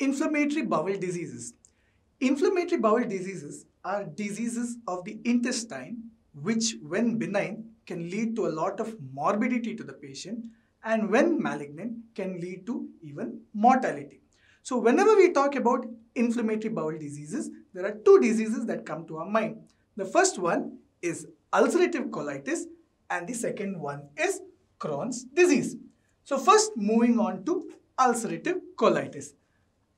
Inflammatory bowel diseases. Inflammatory bowel diseases are diseases of the intestine which when benign can lead to a lot of morbidity to the patient and when malignant can lead to even mortality. So whenever we talk about inflammatory bowel diseases, there are two diseases that come to our mind. The first one is ulcerative colitis and the second one is Crohn's disease. So first moving on to ulcerative colitis.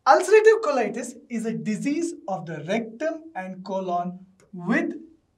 Ulcerative colitis is a disease of the rectum and colon with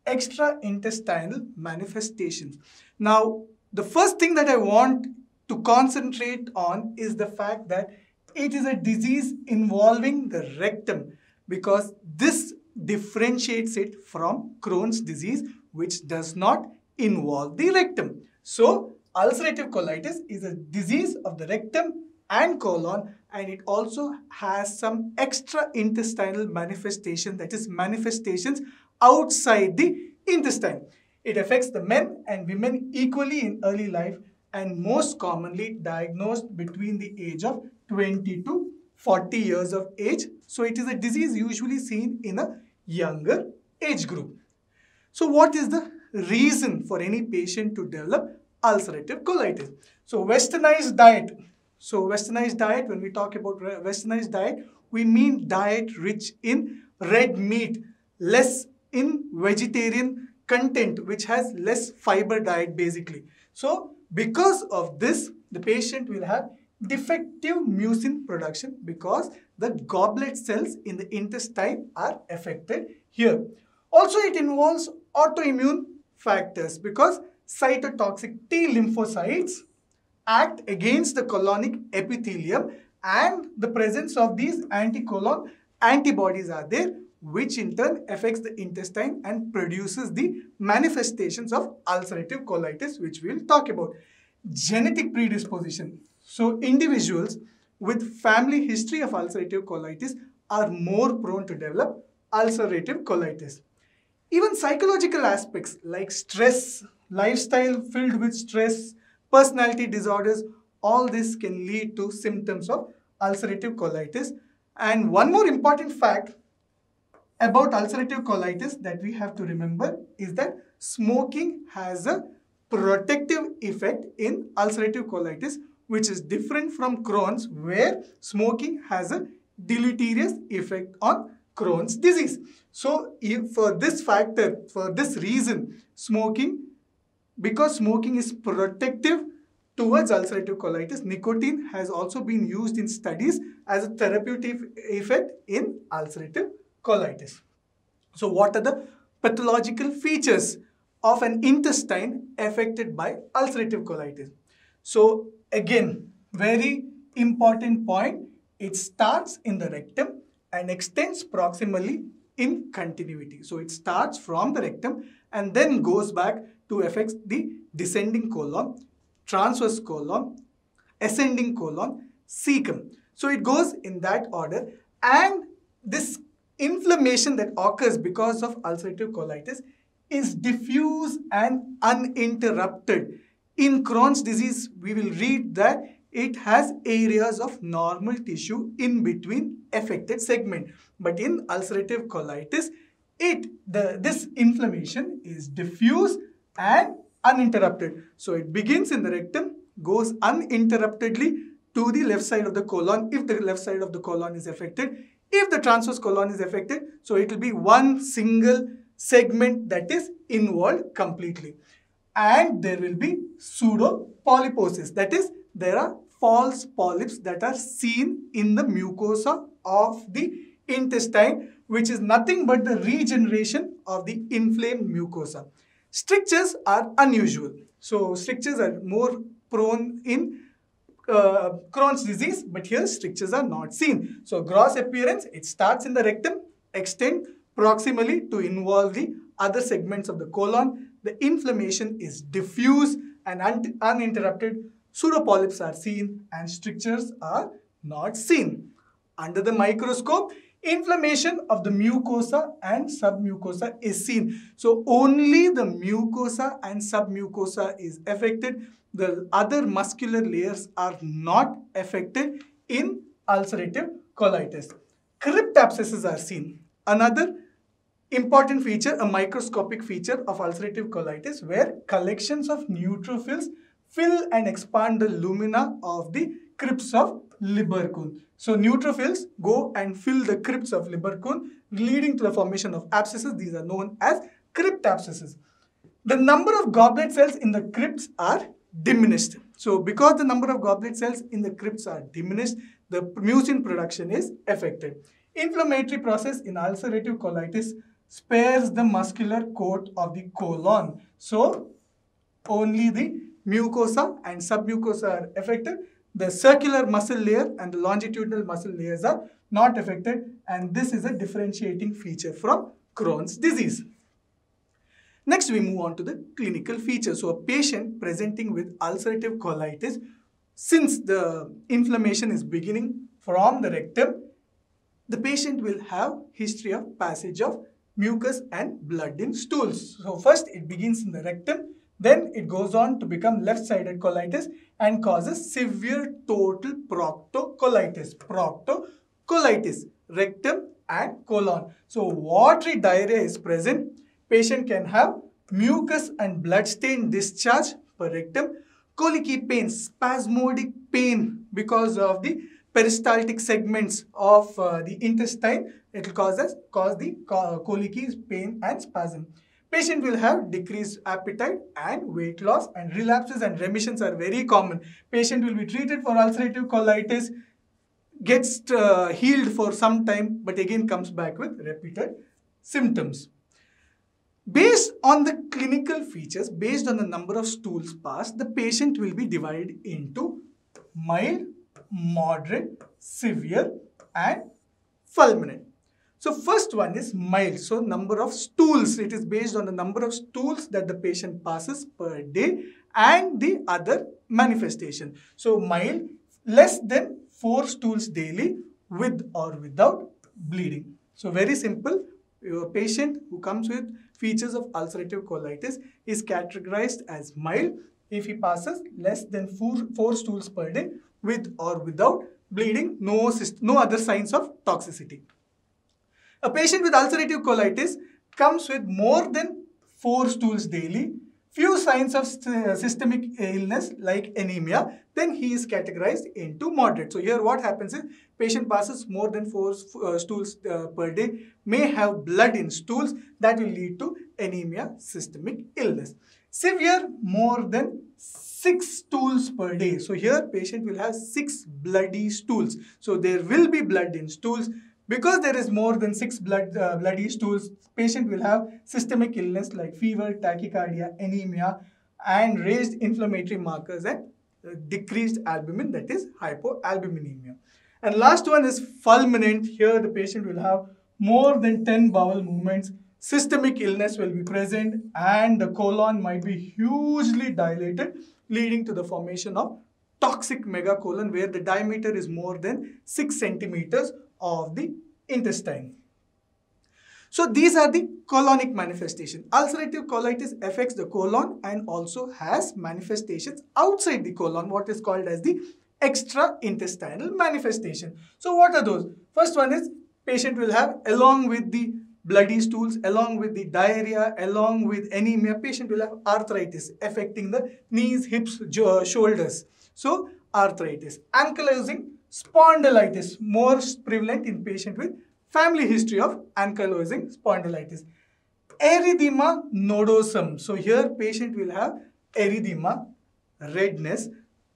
extra-intestinal manifestations. Now, the first thing that I want to concentrate on is the fact that it is a disease involving the rectum because this differentiates it from Crohn's disease which does not involve the rectum. So, ulcerative colitis is a disease of the rectum and colon and it also has some extra intestinal manifestation that is manifestations outside the intestine. It affects the men and women equally in early life and most commonly diagnosed between the age of 20 to 40 years of age. So it is a disease usually seen in a younger age group. So what is the reason for any patient to develop ulcerative colitis? So westernized diet so westernized diet, when we talk about westernized diet, we mean diet rich in red meat, less in vegetarian content, which has less fiber diet basically. So because of this, the patient will have defective mucin production because the goblet cells in the intestine are affected here. Also, it involves autoimmune factors because cytotoxic T lymphocytes act against the colonic epithelium and the presence of these anticolon antibodies are there which in turn affects the intestine and produces the manifestations of ulcerative colitis which we'll talk about. Genetic predisposition. So individuals with family history of ulcerative colitis are more prone to develop ulcerative colitis. Even psychological aspects like stress, lifestyle filled with stress, personality disorders, all this can lead to symptoms of ulcerative colitis. And one more important fact about ulcerative colitis that we have to remember is that smoking has a protective effect in ulcerative colitis which is different from Crohn's where smoking has a deleterious effect on Crohn's disease. So for this factor, for this reason, smoking because smoking is protective towards ulcerative colitis, nicotine has also been used in studies as a therapeutic effect in ulcerative colitis. So what are the pathological features of an intestine affected by ulcerative colitis? So again, very important point, it starts in the rectum and extends proximally in continuity. So it starts from the rectum and then goes back to affect the descending colon, transverse colon, ascending colon, cecum. So it goes in that order and this inflammation that occurs because of ulcerative colitis is diffuse and uninterrupted. In Crohn's disease, we will read that it has areas of normal tissue in between affected segment. But in ulcerative colitis, it the this inflammation is diffuse and uninterrupted. So it begins in the rectum, goes uninterruptedly to the left side of the colon if the left side of the colon is affected. If the transverse colon is affected, so it will be one single segment that is involved completely. And there will be pseudo polyposis. That is, there are false polyps that are seen in the mucosa of the intestine, which is nothing but the regeneration of the inflamed mucosa. Strictures are unusual. So strictures are more prone in uh, Crohn's disease, but here strictures are not seen. So gross appearance, it starts in the rectum, extend proximally to involve the other segments of the colon. The inflammation is diffuse and un uninterrupted. Pseudopolyps are seen and strictures are not seen. Under the microscope, inflammation of the mucosa and submucosa is seen. So only the mucosa and submucosa is affected. The other muscular layers are not affected in ulcerative colitis. Crypt abscesses are seen. Another important feature, a microscopic feature of ulcerative colitis where collections of neutrophils fill and expand the lumina of the crypts of Lieberkühn. So neutrophils go and fill the crypts of Lieberkühn leading to the formation of abscesses. These are known as crypt abscesses. The number of goblet cells in the crypts are diminished. So because the number of goblet cells in the crypts are diminished, the mucin production is affected. Inflammatory process in ulcerative colitis spares the muscular coat of the colon. So only the mucosa and submucosa are affected the circular muscle layer and the longitudinal muscle layers are not affected and this is a differentiating feature from Crohn's disease. Next, we move on to the clinical features. So, a patient presenting with ulcerative colitis, since the inflammation is beginning from the rectum, the patient will have history of passage of mucus and blood in stools. So, first it begins in the rectum then it goes on to become left-sided colitis and causes severe total proctocolitis. Proctocolitis, rectum and colon. So watery diarrhea is present. Patient can have mucus and blood stain discharge per rectum. Colicky pain, spasmodic pain because of the peristaltic segments of uh, the intestine. It will cause, cause the colicky pain and spasm. Patient will have decreased appetite and weight loss and relapses and remissions are very common. Patient will be treated for ulcerative colitis, gets uh, healed for some time but again comes back with repeated symptoms. Based on the clinical features, based on the number of stools passed, the patient will be divided into mild, moderate, severe and fulminant. So first one is mild. So number of stools. It is based on the number of stools that the patient passes per day and the other manifestation. So mild, less than 4 stools daily with or without bleeding. So very simple. Your patient who comes with features of ulcerative colitis is categorized as mild if he passes less than 4, four stools per day with or without bleeding, no, no other signs of toxicity. A patient with ulcerative colitis comes with more than 4 stools daily, few signs of systemic illness like anemia, then he is categorized into moderate. So here what happens is patient passes more than 4 uh, stools uh, per day, may have blood in stools that will lead to anemia, systemic illness. Severe more than 6 stools per day. So here patient will have 6 bloody stools. So there will be blood in stools because there is more than six blood, uh, bloody stools, patient will have systemic illness like fever, tachycardia, anemia, and raised inflammatory markers and uh, decreased albumin, that is hypoalbuminemia. And last one is fulminant. Here the patient will have more than 10 bowel movements. Systemic illness will be present and the colon might be hugely dilated leading to the formation of toxic megacolon where the diameter is more than 6 centimeters of the intestine. So these are the colonic manifestation. Ulcerative colitis affects the colon and also has manifestations outside the colon, what is called as the extra-intestinal manifestation. So what are those? First one is patient will have along with the bloody stools, along with the diarrhea, along with anemia, patient will have arthritis affecting the knees, hips, shoulders. So arthritis. Ankylosing spondylitis, more prevalent in patient with family history of ankylosing spondylitis. Erythema nodosum. So here patient will have erythema, redness,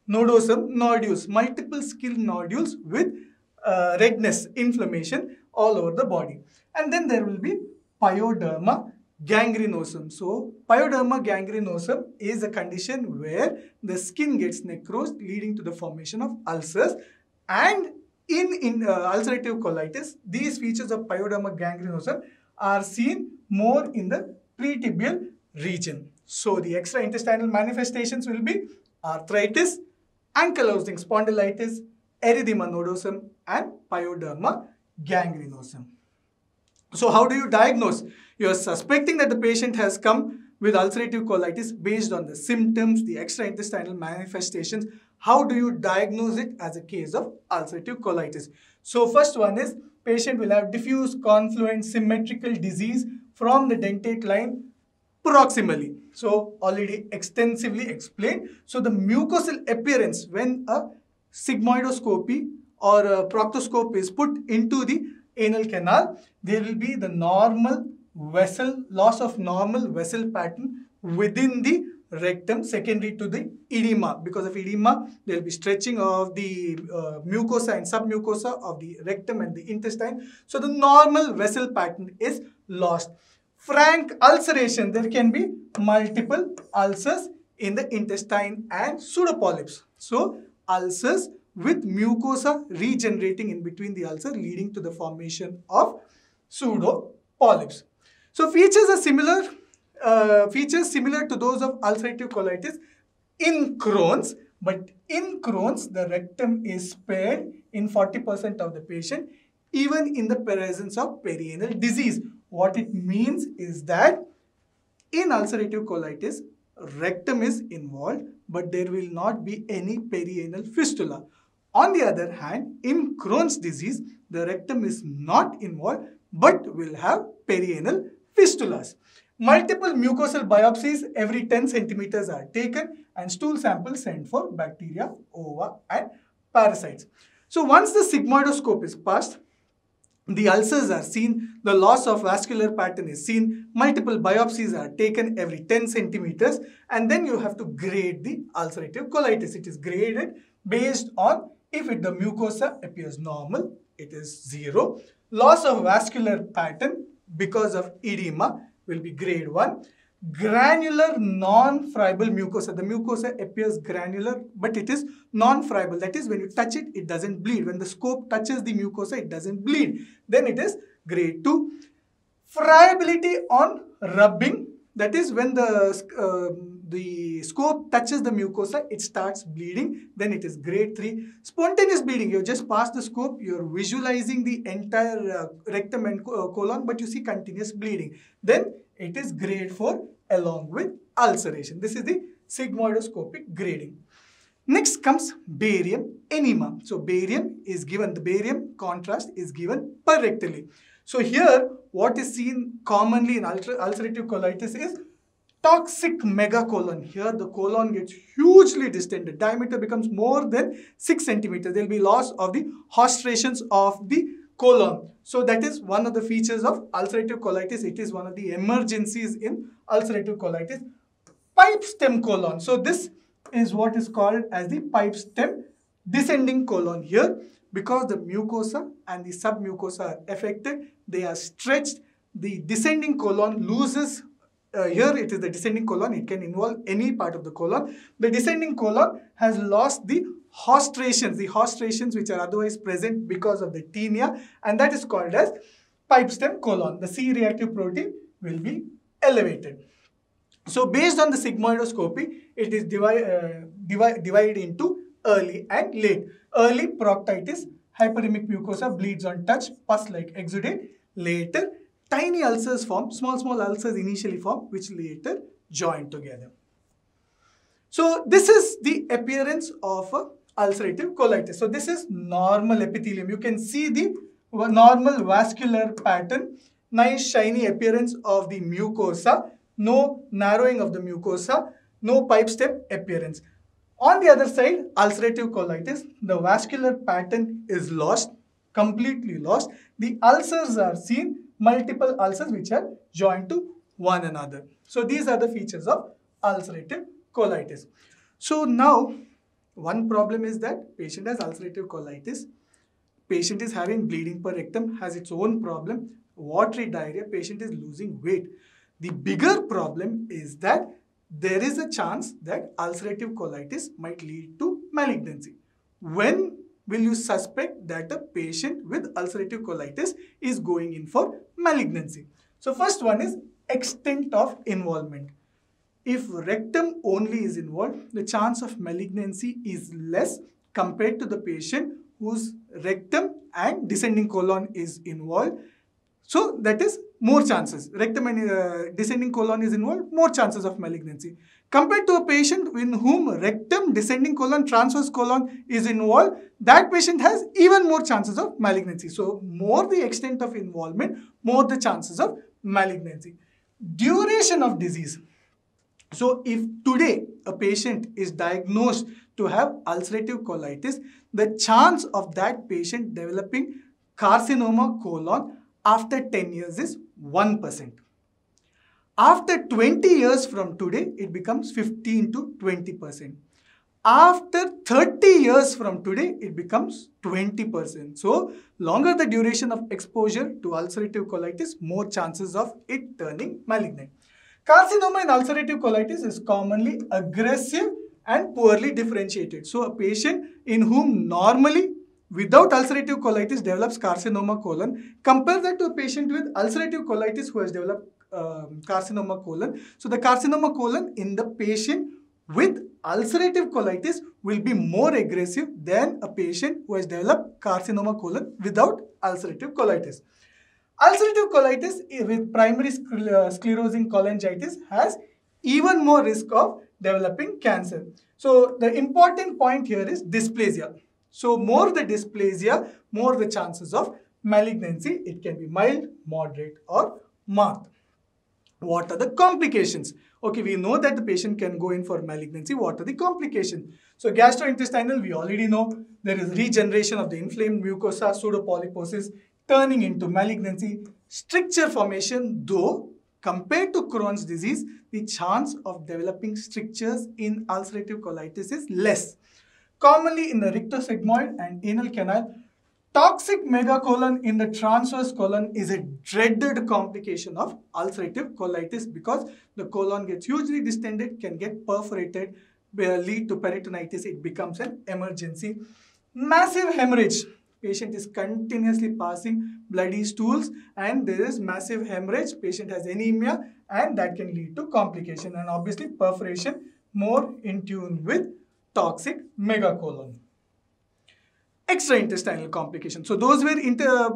nodosum, nodules, multiple skin nodules with uh, redness, inflammation all over the body. And then there will be pyoderma gangrenosum. So, pyoderma gangrenosum is a condition where the skin gets necrosed leading to the formation of ulcers and in, in uh, ulcerative colitis, these features of pyoderma gangrenosum are seen more in the pretibial region. So the extraintestinal manifestations will be arthritis, ankylosing spondylitis, erythema nodosum and pyoderma gangrenosum. So how do you diagnose? You are suspecting that the patient has come with ulcerative colitis based on the symptoms, the extraintestinal manifestations. How do you diagnose it as a case of ulcerative colitis? So first one is patient will have diffuse confluent symmetrical disease from the dentate line proximally. So already extensively explained. So the mucosal appearance when a sigmoidoscopy or a proctoscope is put into the anal canal, there will be the normal vessel, loss of normal vessel pattern within the rectum secondary to the edema. Because of edema, there will be stretching of the uh, mucosa and submucosa of the rectum and the intestine. So the normal vessel pattern is lost. Frank ulceration, there can be multiple ulcers in the intestine and pseudopolyps. So ulcers with mucosa regenerating in between the ulcer leading to the formation of pseudopolyps. So features are similar, uh, features similar to those of ulcerative colitis in Crohn's, but in Crohn's, the rectum is spared in 40% of the patient, even in the presence of perianal disease. What it means is that in ulcerative colitis, rectum is involved, but there will not be any perianal fistula. On the other hand, in Crohn's disease, the rectum is not involved, but will have perianal fistulas. Multiple mucosal biopsies every 10 centimeters are taken and stool samples sent for bacteria, ova and parasites. So once the sigmoidoscope is passed, the ulcers are seen, the loss of vascular pattern is seen, multiple biopsies are taken every 10 centimeters and then you have to grade the ulcerative colitis. It is graded based on if it, the mucosa appears normal, it is 0. Loss of vascular pattern because of edema will be grade 1. Granular non-friable mucosa. The mucosa appears granular but it is non-friable. That is when you touch it, it doesn't bleed. When the scope touches the mucosa, it doesn't bleed. Then it is grade 2. Friability on rubbing. That is when the uh, the scope touches the mucosa, it starts bleeding, then it is grade 3. Spontaneous bleeding, you just pass the scope, you're visualizing the entire uh, rectum and uh, colon, but you see continuous bleeding. Then it is grade 4 along with ulceration. This is the sigmoidoscopic grading. Next comes barium enema. So barium is given, the barium contrast is given per rectally. So here, what is seen commonly in ulcerative colitis is toxic megacolon. Here the colon gets hugely distended. Diameter becomes more than 6 centimeters. There will be loss of the haustration of the colon. So that is one of the features of ulcerative colitis. It is one of the emergencies in ulcerative colitis. Pipe stem colon. So this is what is called as the pipe stem descending colon. Here because the mucosa and the submucosa are affected, they are stretched. The descending colon loses uh, here it is the descending colon. It can involve any part of the colon. The descending colon has lost the haustrations, the haustrations which are otherwise present because of the taenia and that is called as pipe stem colon. The C-reactive protein will be elevated. So based on the sigmoidoscopy, it is divide, uh, divide, divided into early and late. Early proctitis, hyperemic mucosa bleeds on touch, pus like exudate. Later, tiny ulcers form, small, small ulcers initially form, which later join together. So this is the appearance of ulcerative colitis. So this is normal epithelium. You can see the normal vascular pattern, nice shiny appearance of the mucosa, no narrowing of the mucosa, no pipe stem appearance. On the other side, ulcerative colitis, the vascular pattern is lost, completely lost. The ulcers are seen multiple ulcers which are joined to one another. So these are the features of ulcerative colitis. So now one problem is that patient has ulcerative colitis. Patient is having bleeding per rectum, has its own problem. Watery diarrhea, patient is losing weight. The bigger problem is that there is a chance that ulcerative colitis might lead to malignancy. When will you suspect that a patient with ulcerative colitis is going in for malignancy. So first one is extent of involvement. If rectum only is involved, the chance of malignancy is less compared to the patient whose rectum and descending colon is involved. So that is more chances. Rectum and uh, descending colon is involved, more chances of malignancy. Compared to a patient in whom rectum, descending colon, transverse colon is involved, that patient has even more chances of malignancy. So more the extent of involvement, more the chances of malignancy. Duration of disease. So if today a patient is diagnosed to have ulcerative colitis, the chance of that patient developing carcinoma colon after 10 years is 1%. After 20 years from today, it becomes 15 to 20%. After 30 years from today, it becomes 20%. So, longer the duration of exposure to ulcerative colitis, more chances of it turning malignant. Carcinoma in ulcerative colitis is commonly aggressive and poorly differentiated. So, a patient in whom normally without ulcerative colitis develops carcinoma colon, compare that to a patient with ulcerative colitis who has developed um, carcinoma colon. So the carcinoma colon in the patient with ulcerative colitis will be more aggressive than a patient who has developed carcinoma colon without ulcerative colitis. Ulcerative colitis with primary uh, sclerosing cholangitis has even more risk of developing cancer. So the important point here is dysplasia. So more the dysplasia, more the chances of malignancy. It can be mild, moderate or marked. What are the complications? Okay, we know that the patient can go in for malignancy. What are the complications? So gastrointestinal, we already know there is regeneration of the inflamed mucosa, pseudopolyposis, turning into malignancy. Stricture formation, though, compared to Crohn's disease, the chance of developing strictures in ulcerative colitis is less. Commonly in the rectosigmoid and anal canal, Toxic megacolon in the transverse colon is a dreaded complication of ulcerative colitis because the colon gets hugely distended, can get perforated, lead to peritonitis. It becomes an emergency. Massive hemorrhage. Patient is continuously passing bloody stools and there is massive hemorrhage. Patient has anemia and that can lead to complication and obviously perforation more in tune with toxic megacolon extraintestinal complications. So those were inter, uh,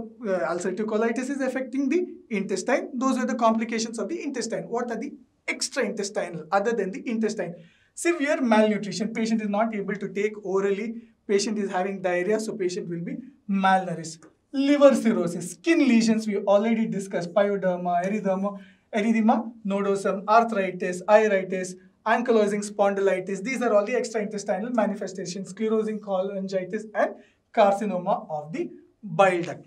ulcerative colitis is affecting the intestine. Those were the complications of the intestine. What are the extraintestinal other than the intestine? Severe malnutrition. Patient is not able to take orally. Patient is having diarrhea, so patient will be malnourished. Liver cirrhosis, skin lesions we already discussed, pyoderma, erythema, erythema nodosum, arthritis, iritis, ankylosing spondylitis. These are all the extraintestinal manifestations, sclerosing cholangitis and carcinoma of the bile duct.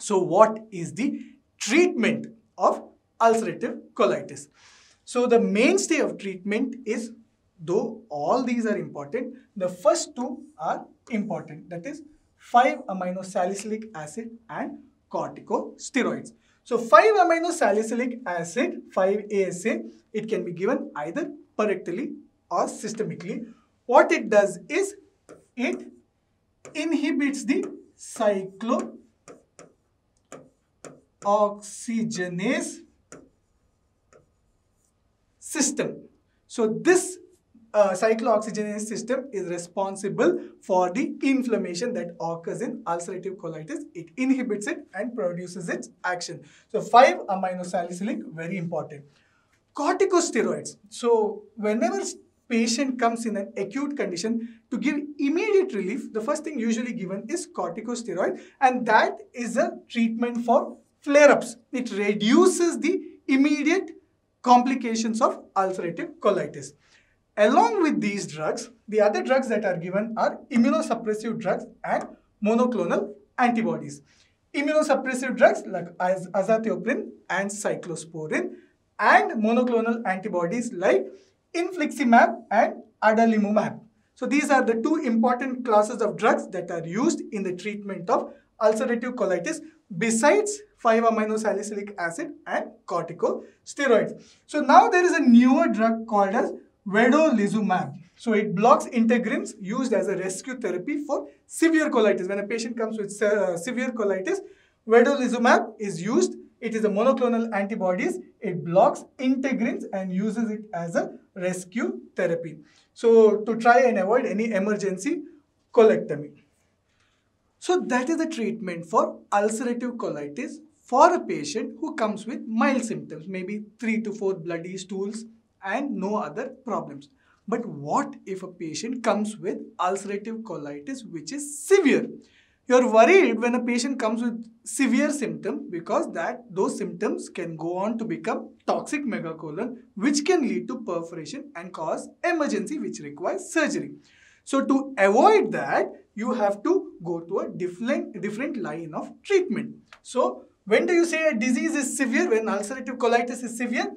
So what is the treatment of ulcerative colitis? So the mainstay of treatment is, though all these are important, the first two are important. That is 5-amino-salicylic acid and corticosteroids. So 5-amino-salicylic acid, 5-ASA, it can be given either parectally or systemically. What it does is, it inhibits the cyclooxygenase system. So this uh, cyclooxygenase system is responsible for the inflammation that occurs in ulcerative colitis. It inhibits it and produces its action. So 5-aminosalicylic, very important. Corticosteroids. So whenever patient comes in an acute condition, to give immediate relief, the first thing usually given is corticosteroid and that is a treatment for flare-ups. It reduces the immediate complications of ulcerative colitis. Along with these drugs, the other drugs that are given are immunosuppressive drugs and monoclonal antibodies. Immunosuppressive drugs like azathioprine and cyclosporin and monoclonal antibodies like infliximab and adalimumab. So these are the two important classes of drugs that are used in the treatment of ulcerative colitis besides 5-amino-salicylic acid and corticosteroids. So now there is a newer drug called as vedolizumab. So it blocks integrins used as a rescue therapy for severe colitis. When a patient comes with uh, severe colitis, vedolizumab is used it is a monoclonal antibodies. It blocks integrins and uses it as a rescue therapy. So to try and avoid any emergency colectomy. So that is the treatment for ulcerative colitis for a patient who comes with mild symptoms, maybe 3 to 4 bloody stools and no other problems. But what if a patient comes with ulcerative colitis which is severe? You're worried when a patient comes with severe symptom because that those symptoms can go on to become toxic megacolon which can lead to perforation and cause emergency which requires surgery. So to avoid that, you have to go to a different, different line of treatment. So when do you say a disease is severe? When ulcerative colitis is severe?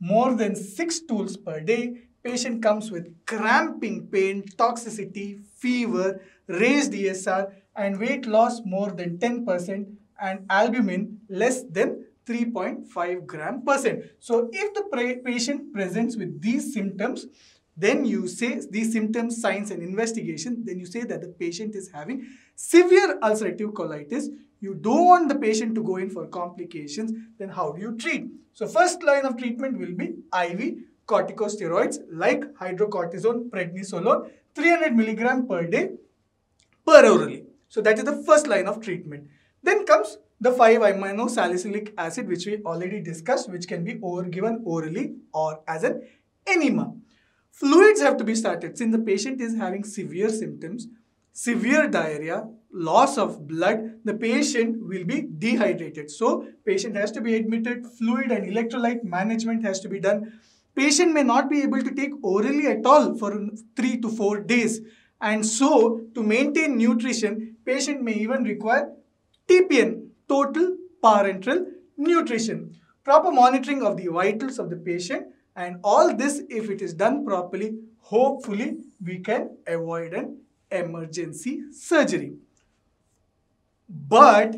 More than 6 stools per day, patient comes with cramping pain, toxicity, fever, raised ESR and weight loss more than 10% and albumin less than 3.5 gram percent. So if the patient presents with these symptoms, then you say these symptoms, signs and investigation, then you say that the patient is having severe ulcerative colitis. You don't want the patient to go in for complications, then how do you treat? So first line of treatment will be IV corticosteroids like hydrocortisone, prednisolone, 300 milligram per day per orally. So that is the first line of treatment. Then comes the 5-amino salicylic acid which we already discussed which can be given orally or as an enema. Fluids have to be started since the patient is having severe symptoms, severe diarrhea, loss of blood, the patient will be dehydrated. So patient has to be admitted, fluid and electrolyte management has to be done. Patient may not be able to take orally at all for 3 to 4 days and so to maintain nutrition, patient may even require TPN, total parenteral nutrition. Proper monitoring of the vitals of the patient and all this if it is done properly, hopefully we can avoid an emergency surgery. But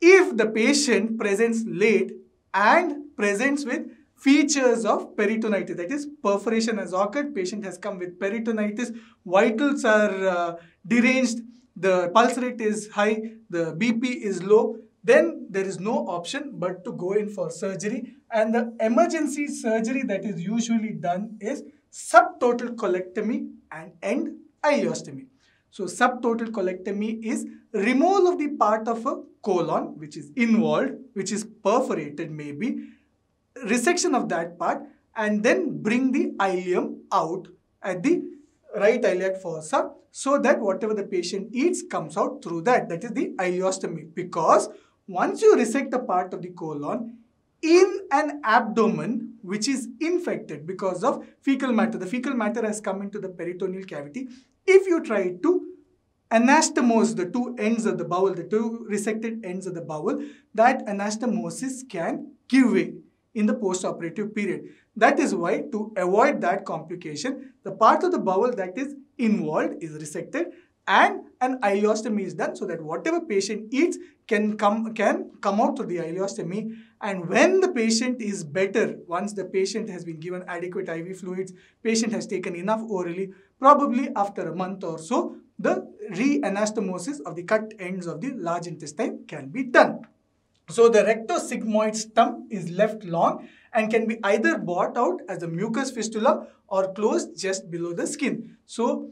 if the patient presents late and presents with features of peritonitis. That is, perforation has occurred, patient has come with peritonitis, vitals are uh, deranged, the pulse rate is high, the BP is low, then there is no option but to go in for surgery. And the emergency surgery that is usually done is subtotal colectomy and end ileostomy. So subtotal colectomy is removal of the part of a colon which is involved, which is perforated maybe resection of that part and then bring the ileum out at the right iliac fossa so that whatever the patient eats comes out through that. That is the ileostomy. Because once you resect a part of the colon, in an abdomen which is infected because of fecal matter, the fecal matter has come into the peritoneal cavity. If you try to anastomose the two ends of the bowel, the two resected ends of the bowel, that anastomosis can give way in the post-operative period. That is why to avoid that complication, the part of the bowel that is involved is resected and an ileostomy is done so that whatever patient eats can come can come out through the ileostomy and when the patient is better once the patient has been given adequate IV fluids patient has taken enough orally probably after a month or so the re-anastomosis of the cut ends of the large intestine can be done so the rectosigmoid stump is left long and can be either brought out as a mucus fistula or closed just below the skin. So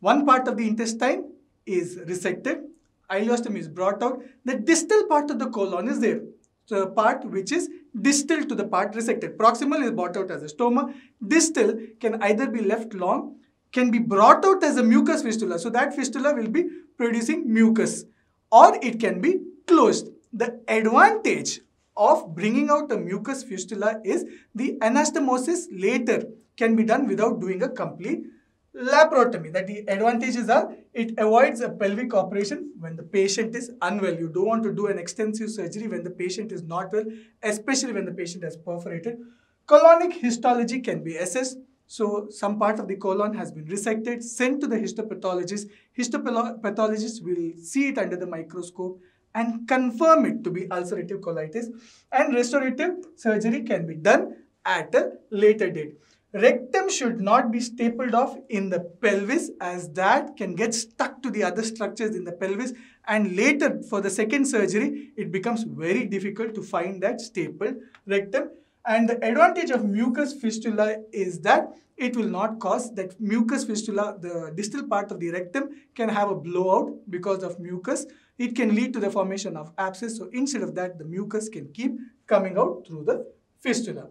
one part of the intestine is resected, ileostomy is brought out, the distal part of the colon is there. So the part which is distal to the part resected. Proximal is brought out as a stoma. Distal can either be left long, can be brought out as a mucus fistula. So that fistula will be producing mucus or it can be closed. The advantage of bringing out a mucus fistula is the anastomosis later can be done without doing a complete laparotomy. That the advantages are uh, it avoids a pelvic operation when the patient is unwell. You don't want to do an extensive surgery when the patient is not well, especially when the patient has perforated. Colonic histology can be assessed. So some part of the colon has been resected, sent to the histopathologist. Histopathologist will see it under the microscope and confirm it to be ulcerative colitis and restorative surgery can be done at a later date. Rectum should not be stapled off in the pelvis as that can get stuck to the other structures in the pelvis and later for the second surgery it becomes very difficult to find that stapled rectum And the advantage of mucus fistula is that it will not cause that mucus fistula, the distal part of the rectum can have a blowout because of mucus. It can lead to the formation of abscess. So instead of that, the mucus can keep coming out through the fistula.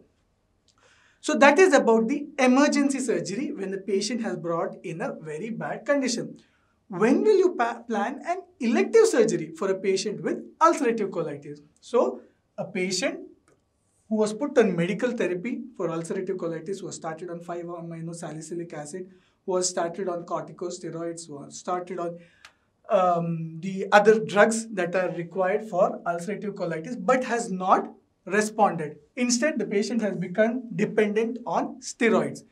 So that is about the emergency surgery when the patient has brought in a very bad condition. When will you plan an elective surgery for a patient with ulcerative colitis? So a patient who was put on medical therapy for ulcerative colitis, was started on 5-amino salicylic acid, was started on corticosteroids, was started on um, the other drugs that are required for ulcerative colitis, but has not responded. Instead, the patient has become dependent on steroids.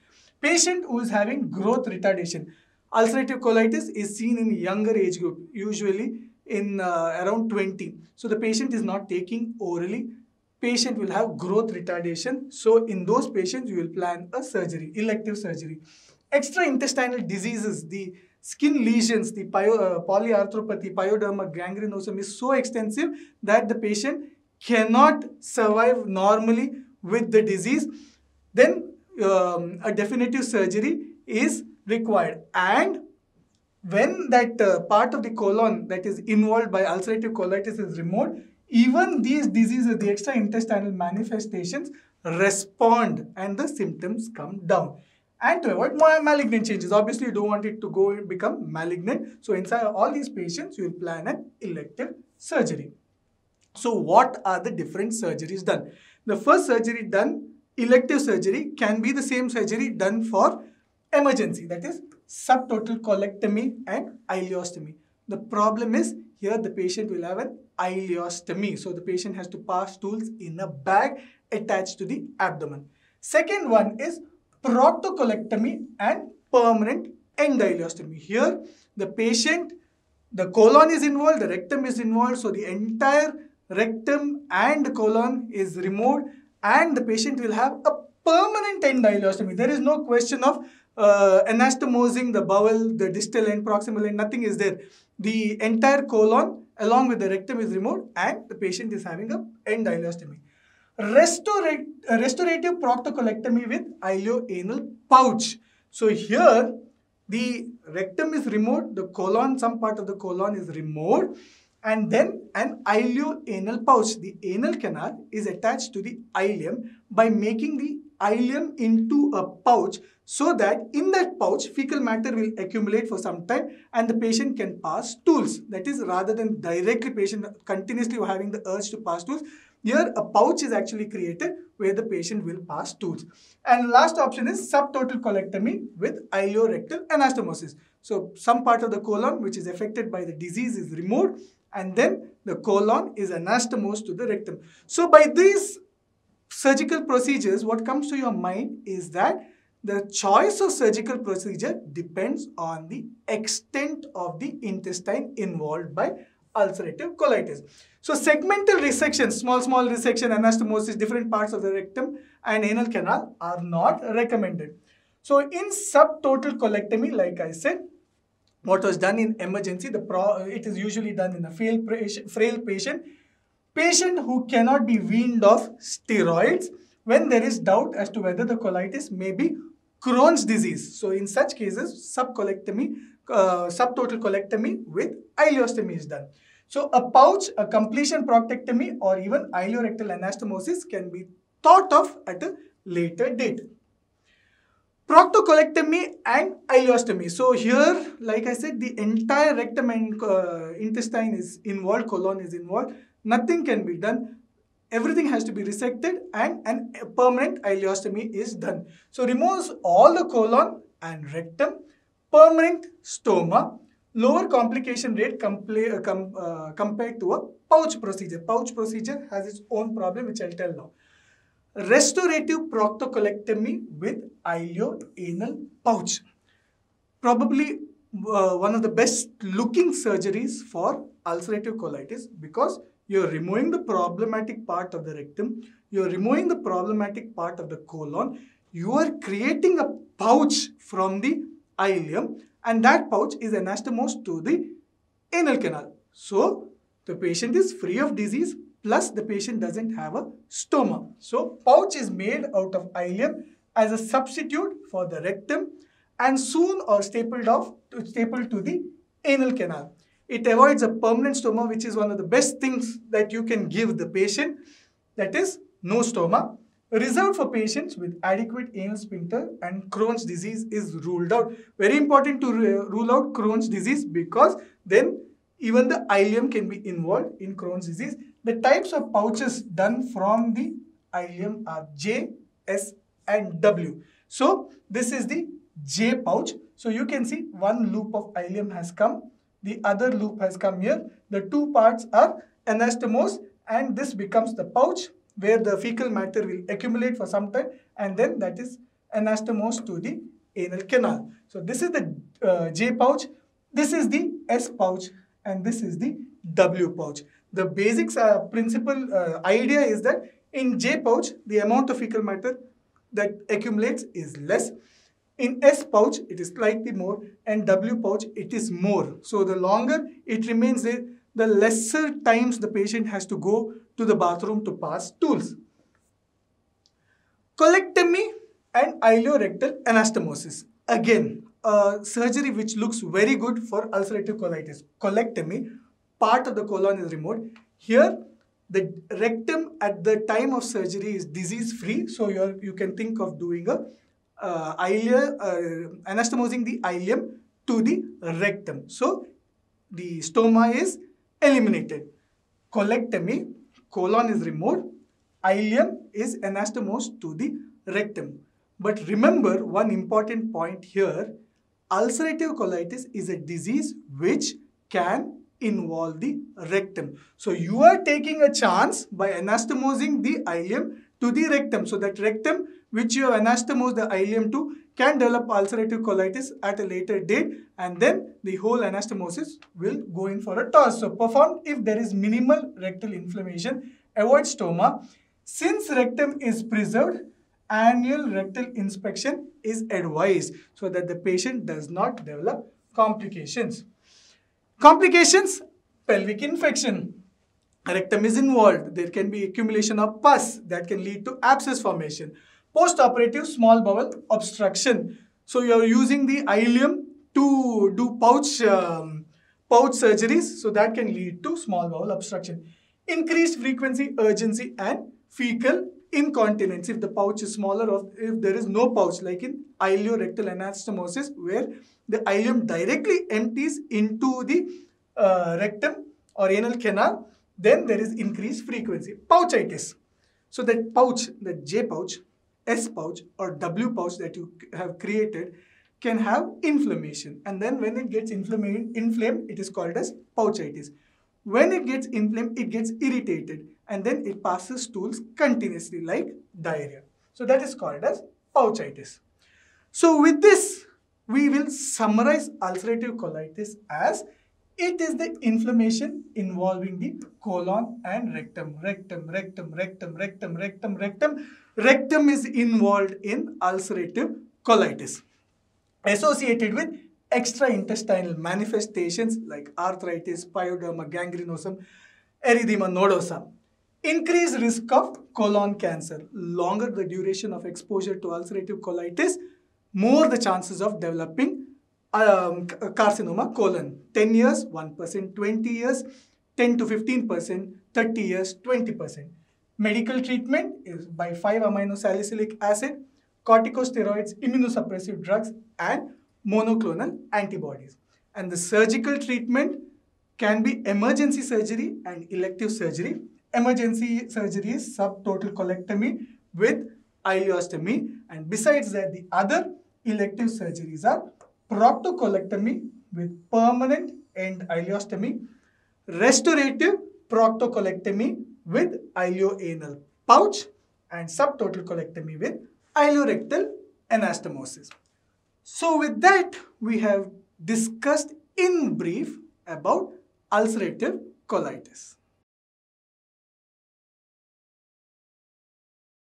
Patient who is having growth retardation. Ulcerative colitis is seen in younger age group, usually in uh, around 20. So the patient is not taking orally patient will have growth retardation. So in those patients, you will plan a surgery, elective surgery. Extra-intestinal diseases, the skin lesions, the uh, polyarthropathy, pyoderma gangrenosum is so extensive that the patient cannot survive normally with the disease. Then um, a definitive surgery is required. And when that uh, part of the colon that is involved by ulcerative colitis is removed, even these diseases, the extra-intestinal manifestations respond and the symptoms come down. And to avoid malignant changes, obviously you don't want it to go and become malignant. So inside all these patients, you will plan an elective surgery. So what are the different surgeries done? The first surgery done, elective surgery, can be the same surgery done for emergency. That is subtotal colectomy and ileostomy. The problem is here the patient will have an ileostomy. So the patient has to pass stools in a bag attached to the abdomen. Second one is proctocolectomy and permanent endileostomy. Here the patient, the colon is involved, the rectum is involved. So the entire rectum and colon is removed and the patient will have a permanent endileostomy. There is no question of uh, anastomosing the bowel, the distal end, proximal end, nothing is there. The entire colon along with the rectum is removed and the patient is having a endileostomy. Restora restorative proctocolectomy with ileoanal pouch. So here the rectum is removed, the colon, some part of the colon is removed and then an ileoanal pouch. The anal canal is attached to the ileum by making the ileum into a pouch so that in that pouch fecal matter will accumulate for some time and the patient can pass stools. That is rather than directly patient continuously having the urge to pass stools, here a pouch is actually created where the patient will pass stools. And last option is subtotal colectomy with ileorectal anastomosis. So some part of the colon which is affected by the disease is removed and then the colon is anastomosed to the rectum. So by these surgical procedures, what comes to your mind is that the choice of surgical procedure depends on the extent of the intestine involved by ulcerative colitis. So segmental resection, small, small resection, anastomosis, different parts of the rectum and anal canal are not recommended. So in subtotal colectomy, like I said, what was done in emergency, the pro, it is usually done in a frail, frail patient Patient who cannot be weaned off steroids when there is doubt as to whether the colitis may be Crohn's disease. So in such cases, subcolectomy, uh, subtotal colectomy with ileostomy is done. So a pouch, a completion proctectomy or even ileorectal anastomosis can be thought of at a later date. Proctocolectomy and ileostomy. So here, like I said, the entire rectum and uh, intestine is involved, colon is involved nothing can be done. Everything has to be resected and an permanent ileostomy is done. So removes all the colon and rectum, permanent stoma, lower complication rate uh, com uh, compared to a pouch procedure. Pouch procedure has its own problem which I'll tell now. Restorative proctocolectomy with ileoanal pouch. Probably uh, one of the best looking surgeries for ulcerative colitis because you're removing the problematic part of the rectum. You're removing the problematic part of the colon. You are creating a pouch from the ileum and that pouch is anastomosed to the anal canal. So, the patient is free of disease, plus the patient doesn't have a stoma. So pouch is made out of ileum as a substitute for the rectum and soon or stapled off to stapled to the anal canal. It avoids a permanent stoma which is one of the best things that you can give the patient that is no stoma. Reserved for patients with adequate anal sphincter and Crohn's disease is ruled out. Very important to uh, rule out Crohn's disease because then even the ileum can be involved in Crohn's disease. The types of pouches done from the ileum are J, S and W. So this is the J pouch. So you can see one loop of ileum has come. The other loop has come here. The two parts are anastomose and this becomes the pouch where the fecal matter will accumulate for some time and then that is anastomose to the anal canal. So this is the uh, J pouch. This is the S pouch and this is the W pouch. The basics uh, principle uh, idea is that in J pouch, the amount of fecal matter that accumulates is less. In S pouch, it is slightly more and W pouch, it is more. So the longer it remains there, the lesser times the patient has to go to the bathroom to pass stools. Colectomy and ileorectal anastomosis. Again, a surgery which looks very good for ulcerative colitis. Colectomy, part of the colon is removed. Here, the rectum at the time of surgery is disease free. So you you can think of doing a uh, ileum, uh, anastomosing the ileum to the rectum. So the stoma is eliminated. Colectomy, colon is removed. Ileum is anastomosed to the rectum. But remember one important point here ulcerative colitis is a disease which can involve the rectum. So you are taking a chance by anastomosing the ileum to the rectum. So that rectum which you have anastomosed the ileum to can develop ulcerative colitis at a later date and then the whole anastomosis will go in for a toss. So performed if there is minimal rectal inflammation, avoid stoma. Since rectum is preserved, annual rectal inspection is advised so that the patient does not develop complications. Complications, pelvic infection. Rectum is involved. There can be accumulation of pus that can lead to abscess formation. Post-operative small bowel obstruction. So you are using the ileum to do pouch, um, pouch surgeries. So that can lead to small bowel obstruction. Increased frequency, urgency and fecal incontinence if the pouch is smaller or if there is no pouch like in ileorectal anastomosis where the ileum directly empties into the uh, rectum or anal canal then there is increased frequency pouchitis so that pouch the j pouch s pouch or w pouch that you have created can have inflammation and then when it gets inflamed inflamed it is called as pouchitis when it gets inflamed it gets irritated and then it passes stools continuously like diarrhea. So that is called as pouchitis. So with this, we will summarize ulcerative colitis as it is the inflammation involving the colon and rectum. Rectum, rectum, rectum, rectum, rectum, rectum. Rectum is involved in ulcerative colitis. Associated with extraintestinal manifestations like arthritis, pyoderma gangrenosum, erythema nodosa. Increased risk of colon cancer. Longer the duration of exposure to ulcerative colitis, more the chances of developing um, carcinoma colon. 10 years, 1%, 20 years, 10 to 15%, 30 years, 20%. Medical treatment is by 5-amino-salicylic acid, corticosteroids, immunosuppressive drugs, and monoclonal antibodies. And the surgical treatment can be emergency surgery and elective surgery emergency surgery is subtotal colectomy with ileostomy and besides that the other elective surgeries are proctocolectomy with permanent end ileostomy, restorative proctocolectomy with ileoanal pouch and subtotal colectomy with ileorectal anastomosis. So with that we have discussed in brief about ulcerative colitis.